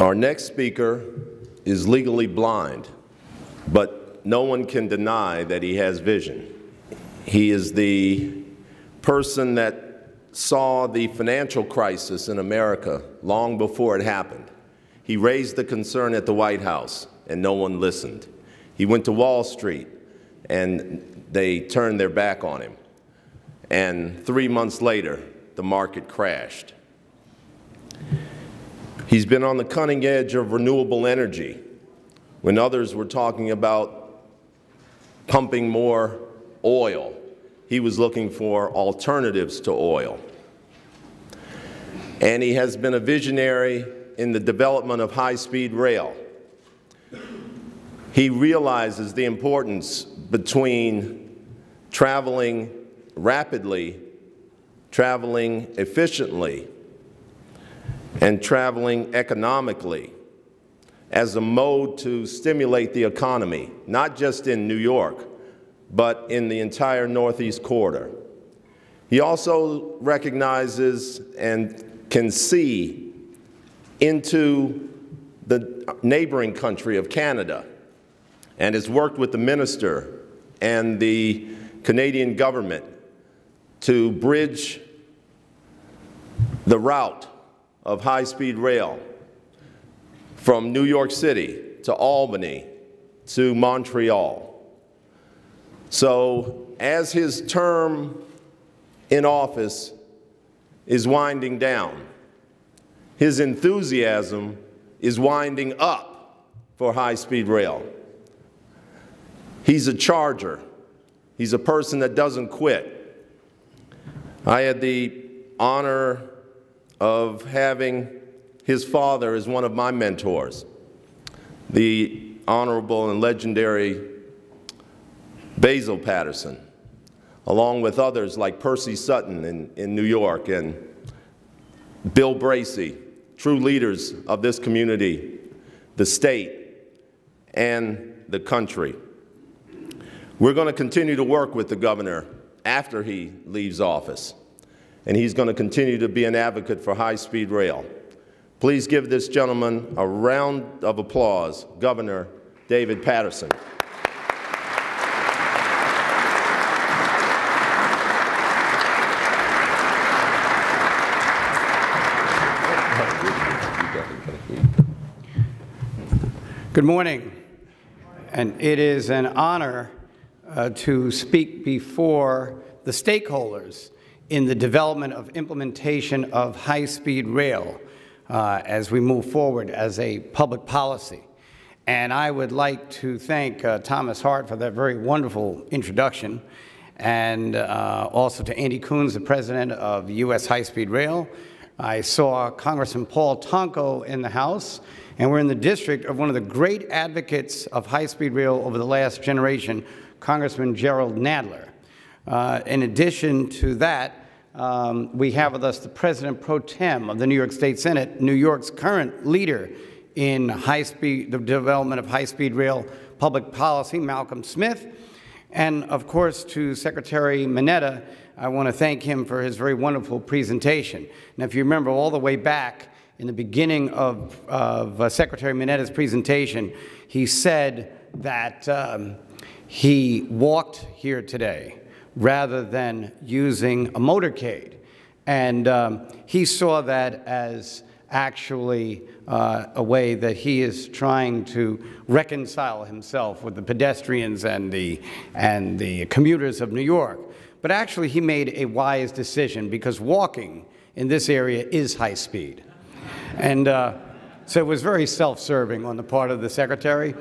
Our next speaker is legally blind, but no one can deny that he has vision. He is the person that saw the financial crisis in America long before it happened. He raised the concern at the White House, and no one listened. He went to Wall Street, and they turned their back on him. And three months later, the market crashed. He's been on the cutting edge of renewable energy when others were talking about pumping more oil. He was looking for alternatives to oil. And he has been a visionary in the development of high-speed rail. He realizes the importance between traveling rapidly, traveling efficiently, and traveling economically as a mode to stimulate the economy, not just in New York, but in the entire Northeast Corridor. He also recognizes and can see into the neighboring country of Canada and has worked with the minister and the Canadian government to bridge the route of high-speed rail from New York City to Albany to Montreal. So as his term in office is winding down, his enthusiasm is winding up for high-speed rail. He's a charger. He's a person that doesn't quit. I had the honor of having his father as one of my mentors, the honorable and legendary Basil Paterson, along with others like Percy Sutton in, in New York and Bill Bracey, true leaders of this community, the state, and the country. We're going to continue to work with the governor after he leaves office and he's going to continue to be an advocate for high-speed rail. Please give this gentleman a round of applause, Governor David Paterson. Good morning, and it is an honor uh, to speak before the stakeholders in the development of implementation of high-speed rail uh, as we move forward as a public policy. And I would like to thank uh, Thomas Hart for that very wonderful introduction, and uh, also to Andy Kunz, the president of U.S. High Speed Rail. I saw Congressman Paul Tonko in the House, and we're in the district of one of the great advocates of high speed rail over the last generation, Congressman Jerrold Nadler. Uh, in addition to that, um, we have with us the President pro tem of the New York State Senate, New York's current leader in high speed, the development of high speed rail public policy, Malcolm Smith. And of course, to Secretary Mineta, I want to thank him for his very wonderful presentation. Now, if you remember all the way back in the beginning of, of uh, Secretary Mineta's presentation, he said that um, he walked here today rather than using a motorcade. And um, he saw that as actually uh, a way that he is trying to reconcile himself with the pedestrians and the, and the commuters of New York. But actually, he made a wise decision because walking in this area is high speed. And uh, so it was very self-serving on the part of the secretary.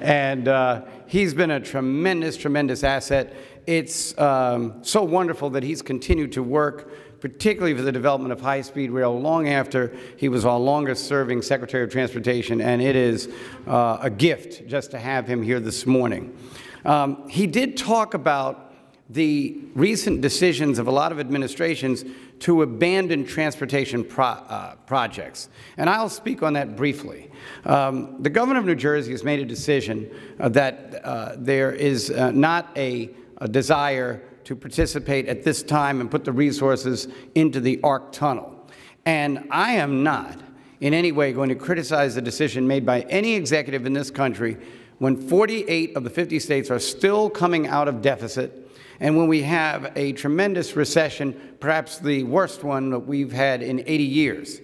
And uh, he's been a tremendous, tremendous asset it's um, so wonderful that he's continued to work, particularly for the development of high-speed rail, long after he was our longest-serving Secretary of Transportation, and it is uh, a gift just to have him here this morning. Um, he did talk about the recent decisions of a lot of administrations to abandon transportation pro uh, projects. And I'll speak on that briefly. Um, the governor of New Jersey has made a decision uh, that uh, there is uh, not a a desire to participate at this time and put the resources into the ARC tunnel. And I am not in any way going to criticize the decision made by any executive in this country when 48 of the 50 states are still coming out of deficit and when we have a tremendous recession, perhaps the worst one that we've had in 80 years.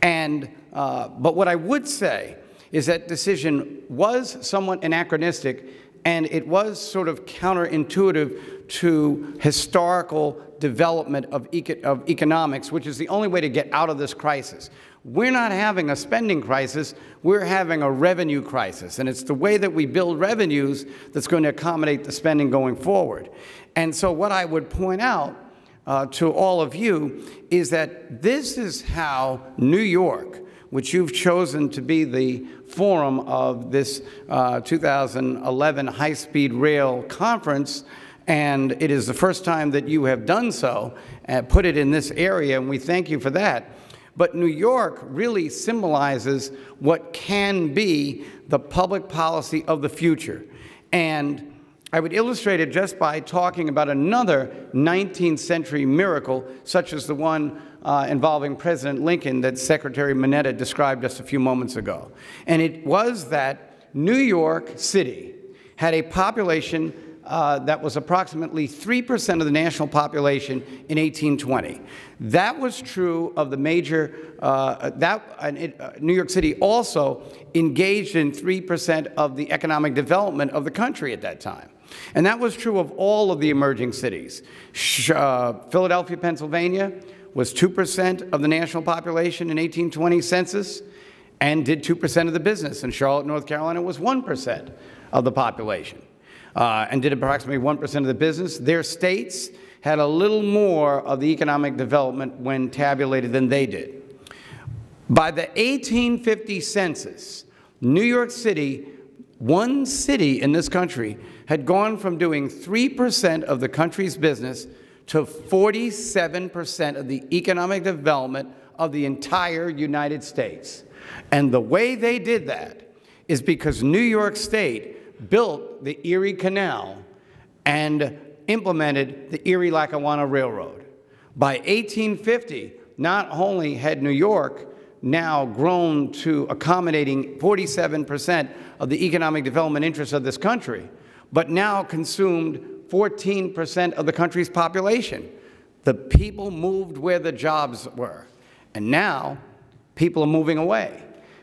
And, uh, but what I would say is that decision was somewhat anachronistic and it was sort of counterintuitive to historical development of, eco of economics, which is the only way to get out of this crisis. We're not having a spending crisis, we're having a revenue crisis. And it's the way that we build revenues that's going to accommodate the spending going forward. And so, what I would point out uh, to all of you is that this is how New York, which you've chosen to be the forum of this uh, 2011 High Speed Rail Conference, and it is the first time that you have done so, uh, put it in this area, and we thank you for that. But New York really symbolizes what can be the public policy of the future. And I would illustrate it just by talking about another 19th century miracle, such as the one uh, involving President Lincoln that Secretary Mineta described just a few moments ago. And it was that New York City had a population uh, that was approximately 3% of the national population in 1820. That was true of the major, uh, that, uh, New York City also engaged in 3% of the economic development of the country at that time. And that was true of all of the emerging cities. Uh, Philadelphia, Pennsylvania was 2% of the national population in 1820 census and did 2% of the business. And Charlotte, North Carolina was 1% of the population uh, and did approximately 1% of the business. Their states had a little more of the economic development when tabulated than they did. By the 1850 census, New York City, one city in this country, had gone from doing 3% of the country's business to 47% of the economic development of the entire United States. And the way they did that is because New York State built the Erie Canal and implemented the Erie-Lackawanna Railroad. By 1850, not only had New York now grown to accommodating 47% of the economic development interests of this country, but now consumed 14% of the country's population. The people moved where the jobs were. And now people are moving away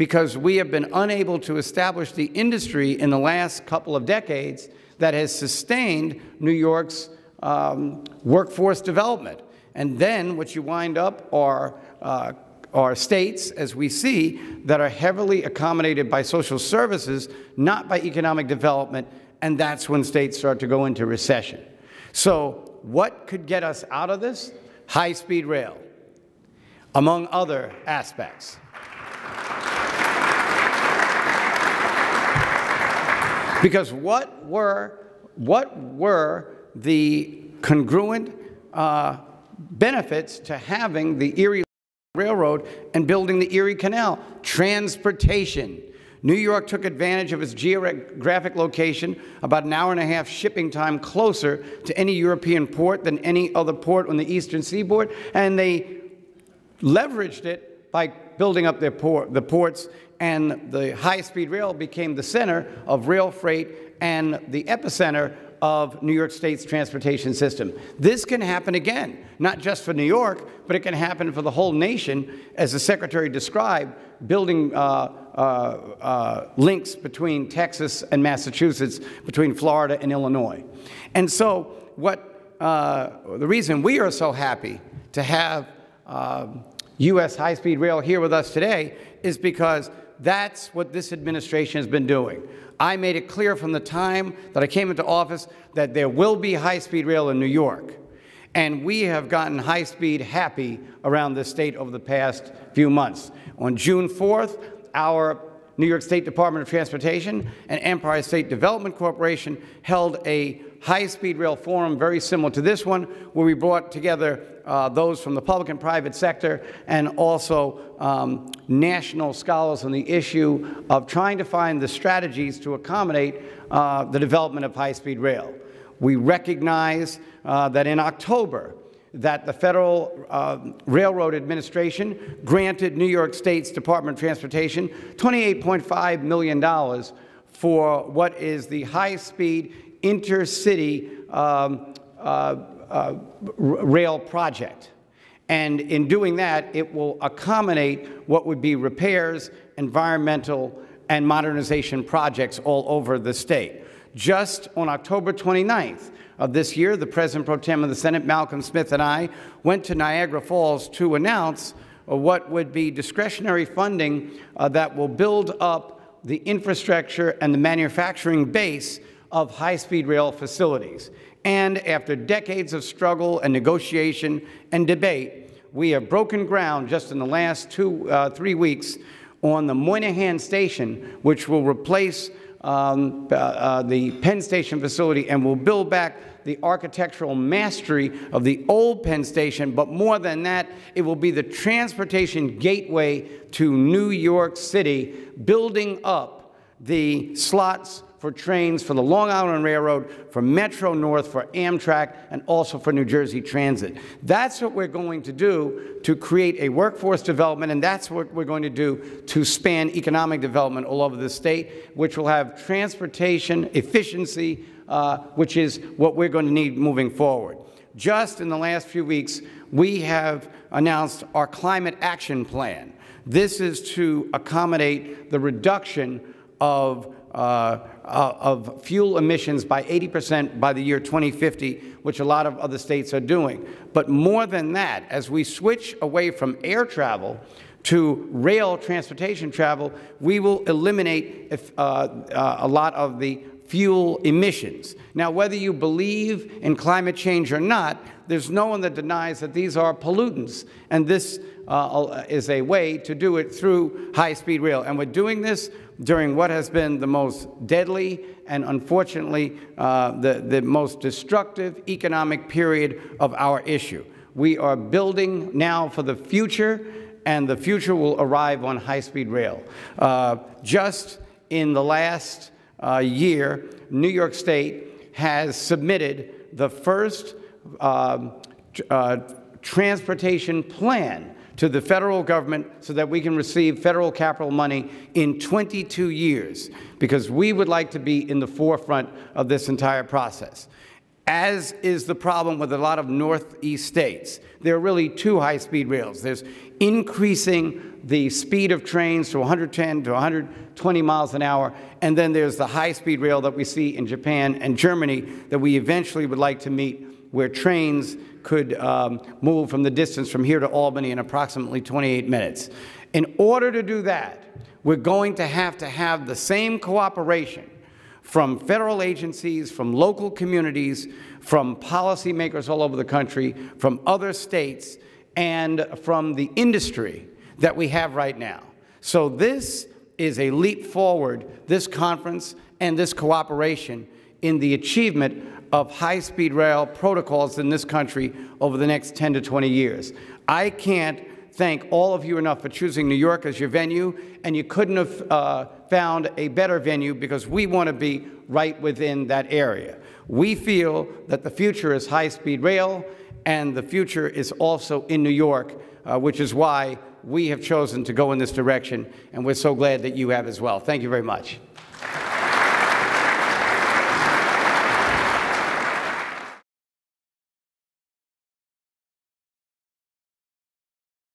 because we have been unable to establish the industry in the last couple of decades that has sustained New York's um, workforce development. And then what you wind up are, uh, are states, as we see, that are heavily accommodated by social services, not by economic development, and that's when states start to go into recession. So, what could get us out of this? High speed rail, among other aspects. Because what were, what were the congruent uh, benefits to having the Erie Railroad and building the Erie Canal? Transportation. New York took advantage of its geographic location, about an hour and a half shipping time closer to any European port than any other port on the eastern seaboard, and they leveraged it by building up their port, the ports, and the high-speed rail became the center of rail freight and the epicenter of New York State's transportation system. This can happen again, not just for New York, but it can happen for the whole nation, as the Secretary described, building uh, uh, uh, links between Texas and Massachusetts, between Florida and Illinois. And so what, uh, the reason we are so happy to have U.S. Uh, high-speed rail here with us today is because that's what this administration has been doing. I made it clear from the time that I came into office that there will be high-speed rail in New York. And we have gotten high-speed happy around the state over the past few months. On June 4th, our New York State Department of Transportation and Empire State Development Corporation held a high-speed rail forum very similar to this one, where we brought together uh, those from the public and private sector and also um, national scholars on the issue of trying to find the strategies to accommodate uh, the development of high-speed rail. We recognize uh, that in October, that the Federal uh, Railroad Administration granted New York State's Department of Transportation $28.5 million for what is the high-speed intercity um, uh, uh, rail project. And in doing that, it will accommodate what would be repairs, environmental, and modernization projects all over the state. Just on October 29th of this year, the President Pro Tem of the Senate, Malcolm Smith, and I went to Niagara Falls to announce uh, what would be discretionary funding uh, that will build up the infrastructure and the manufacturing base of high-speed rail facilities. And after decades of struggle and negotiation and debate, we have broken ground just in the last two, uh, three weeks on the Moynihan Station, which will replace um, uh, uh, the Penn Station facility and will build back the architectural mastery of the old Penn Station, but more than that, it will be the transportation gateway to New York City, building up the slots for trains for the Long Island Railroad, for Metro North, for Amtrak, and also for New Jersey Transit. That's what we're going to do to create a workforce development, and that's what we're going to do to span economic development all over the state, which will have transportation efficiency, uh, which is what we're going to need moving forward. Just in the last few weeks, we have announced our climate action plan. This is to accommodate the reduction of uh, uh, of fuel emissions by 80% by the year 2050, which a lot of other states are doing. But more than that, as we switch away from air travel to rail transportation travel, we will eliminate if, uh, uh, a lot of the fuel emissions. Now, whether you believe in climate change or not, there's no one that denies that these are pollutants, and this uh, is a way to do it through high-speed rail. And we're doing this during what has been the most deadly and unfortunately uh, the, the most destructive economic period of our issue. We are building now for the future, and the future will arrive on high-speed rail. Uh, just in the last uh, year, New York State has submitted the first um, uh, transportation plan to the federal government so that we can receive federal capital money in 22 years because we would like to be in the forefront of this entire process. As is the problem with a lot of Northeast states, there are really two high-speed rails. There's increasing the speed of trains to 110 to 120 miles an hour, and then there's the high-speed rail that we see in Japan and Germany that we eventually would like to meet where trains could um, move from the distance from here to Albany in approximately 28 minutes. In order to do that, we're going to have to have the same cooperation from federal agencies, from local communities, from policymakers all over the country, from other states, and from the industry that we have right now. So this is a leap forward, this conference and this cooperation in the achievement of high-speed rail protocols in this country over the next 10 to 20 years. I can't thank all of you enough for choosing New York as your venue, and you couldn't have uh, found a better venue because we want to be right within that area. We feel that the future is high-speed rail, and the future is also in New York, uh, which is why we have chosen to go in this direction, and we're so glad that you have as well. Thank you very much.